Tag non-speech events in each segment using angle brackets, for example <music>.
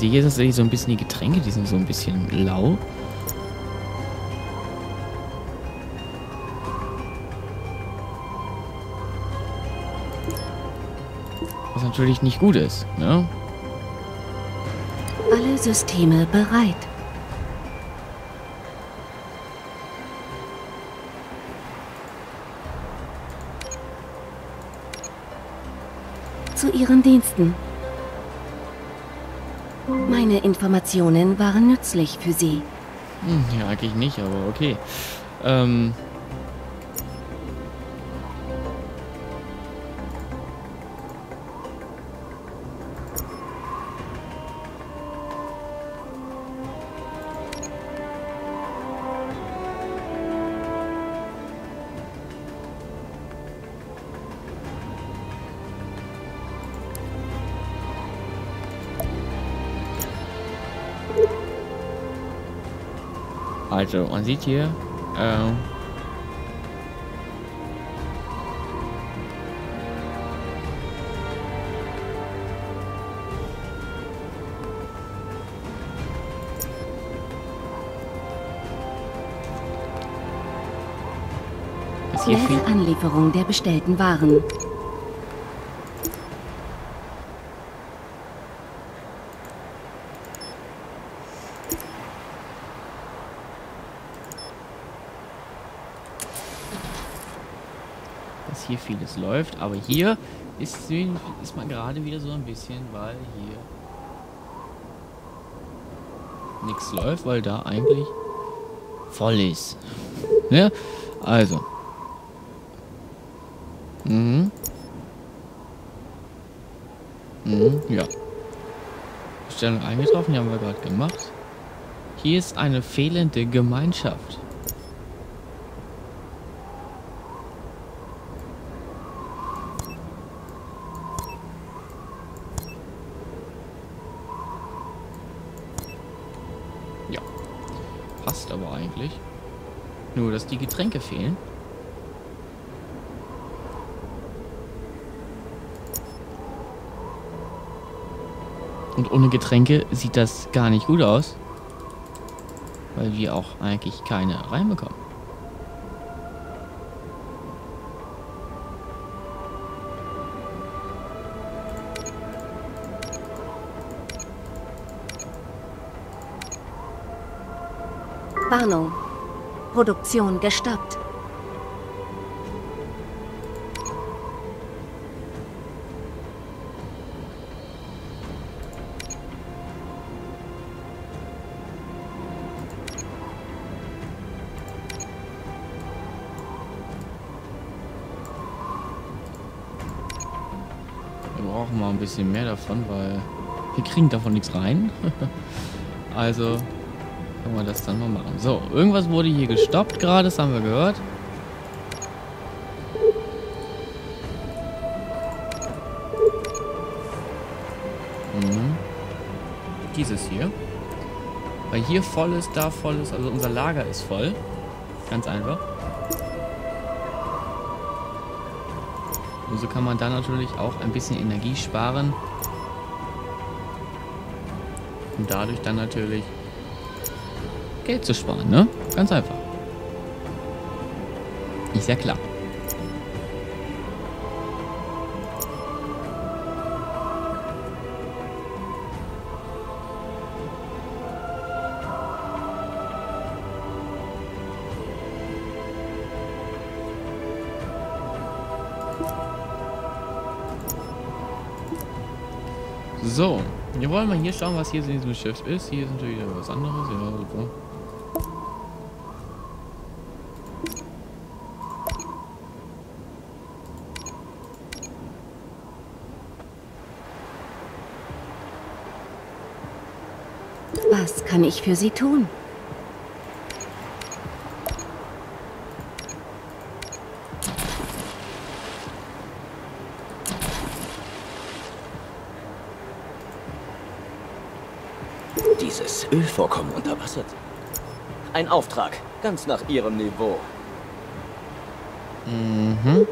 Also hier ist tatsächlich so ein bisschen die Getränke, die sind so ein bisschen lau. Was natürlich nicht gut ist, ne? Alle Systeme bereit. Zu Ihren Diensten. Meine Informationen waren nützlich für Sie. Hm, ja, eigentlich nicht, aber okay. Ähm. Also, man sieht hier, äh, Schnelle Anlieferung der bestellten Waren. Vieles läuft, aber hier ist, ist man gerade wieder so ein bisschen, weil hier nichts läuft, weil da eigentlich voll ist. Ja, also. Mhm. Mhm, ja. Bestellung eingetroffen, die haben wir gerade gemacht. Hier ist eine fehlende Gemeinschaft. Nur, dass die Getränke fehlen. Und ohne Getränke sieht das gar nicht gut aus. Weil wir auch eigentlich keine reinbekommen. Warnung. Produktion gestoppt. Wir brauchen mal ein bisschen mehr davon, weil wir kriegen davon nichts rein. <laughs> also können wir das dann mal machen. So, irgendwas wurde hier gestoppt gerade, das haben wir gehört. Mhm. Dieses hier. Weil hier voll ist, da voll ist, also unser Lager ist voll. Ganz einfach. Und so kann man dann natürlich auch ein bisschen Energie sparen. Und dadurch dann natürlich Geld zu sparen, ne? Ganz einfach. Ist ja klar. So, wir wollen mal hier schauen, was hier in diesem Schiff ist. Hier ist natürlich was anderes. Ja, super. Was kann ich für Sie tun? Dieses Ölvorkommen unter Wasser. Ein Auftrag, ganz nach Ihrem Niveau. Mhm.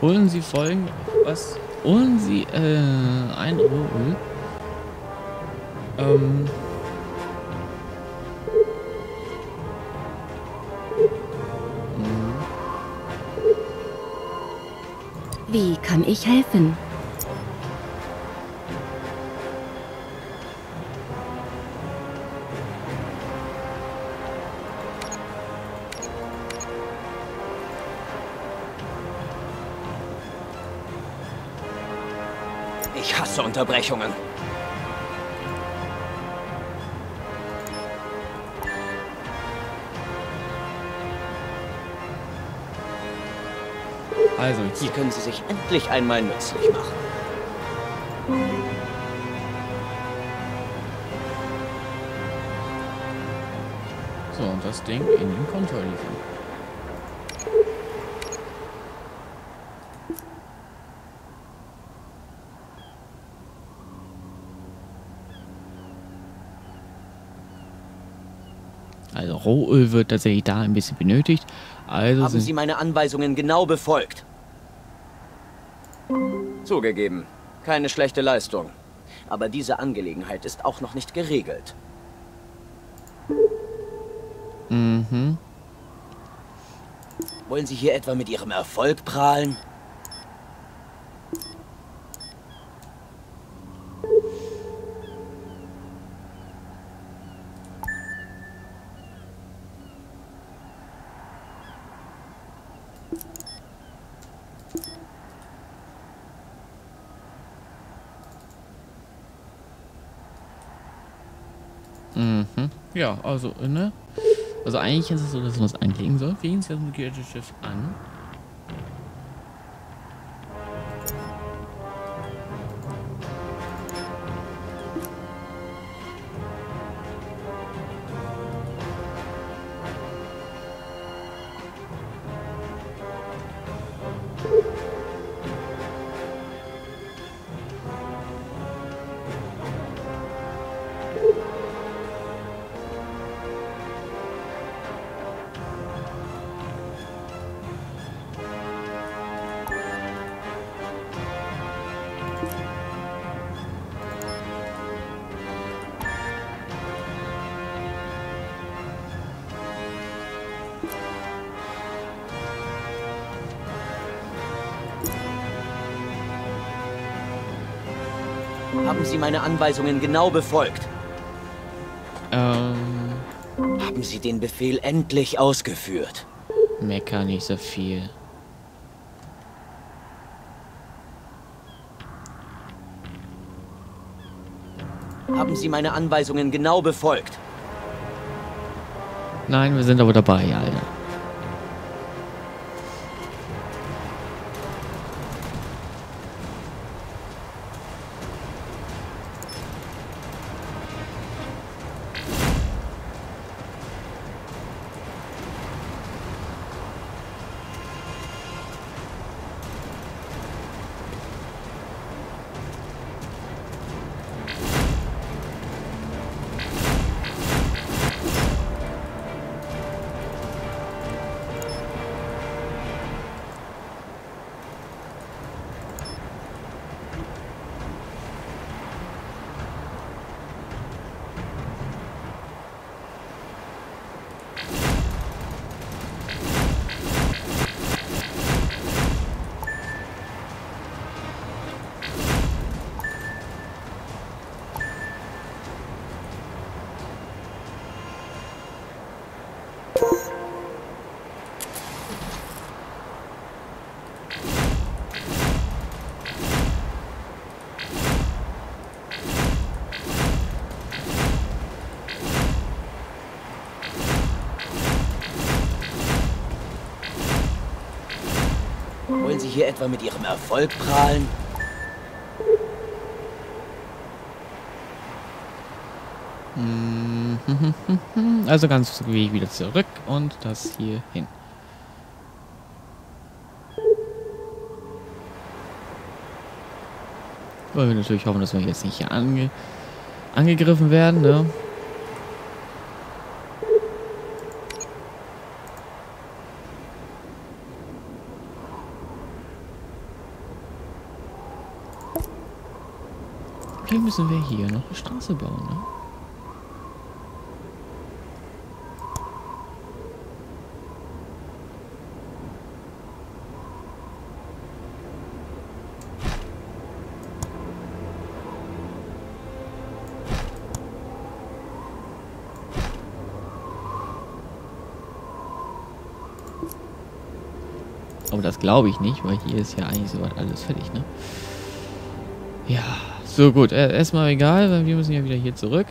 Holen Sie folgen. Was? Holen Sie äh, ein Rohöl. Ähm. Wie kann ich helfen? Ich hasse Unterbrechungen. Also, Hier hier. können Sie sich endlich einmal nützlich machen. So, und das Ding in den Kontor liefern. Also Rohöl wird tatsächlich da ein bisschen benötigt. Also Haben Sie meine Anweisungen genau befolgt? Zugegeben, keine schlechte Leistung. Aber diese Angelegenheit ist auch noch nicht geregelt. Mhm. Wollen Sie hier etwa mit Ihrem Erfolg prahlen? Mhm. Ja, also, ne? Also eigentlich ist es so, dass man das anlegen soll. Wir gehen uns jetzt mit dem Schiff an. Haben Sie meine Anweisungen genau befolgt? Ähm, Haben Sie den Befehl endlich ausgeführt? mecker nicht so viel. Haben Sie meine Anweisungen genau befolgt? Nein, wir sind aber dabei, Alter. Wollen Sie hier etwa mit Ihrem Erfolg prahlen? Also ganz Weg wieder zurück und das hier hin. Wollen wir natürlich hoffen, dass wir jetzt nicht hier ange angegriffen werden, ne? Prinzipiell müssen wir hier noch eine Straße bauen, ne? Aber das glaube ich nicht, weil hier ist ja eigentlich soweit alles fertig, ne? Ja, so gut. Äh, erstmal egal, weil wir müssen ja wieder hier zurück.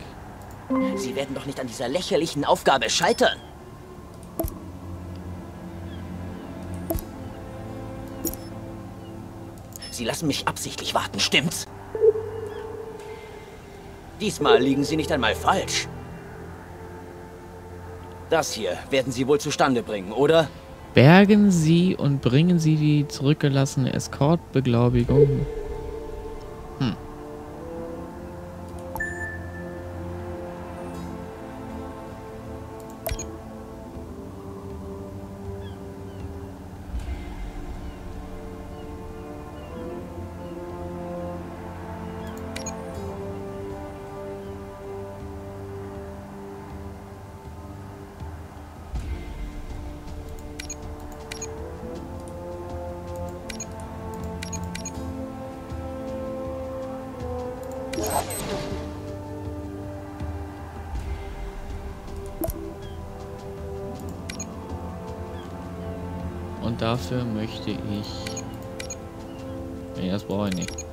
Sie werden doch nicht an dieser lächerlichen Aufgabe scheitern. Sie lassen mich absichtlich warten, stimmt's? Diesmal liegen Sie nicht einmal falsch. Das hier werden Sie wohl zustande bringen, oder? Bergen Sie und bringen Sie die zurückgelassene Escortbeglaubigung. Dafür möchte ich... Nee, das brauche ich nicht.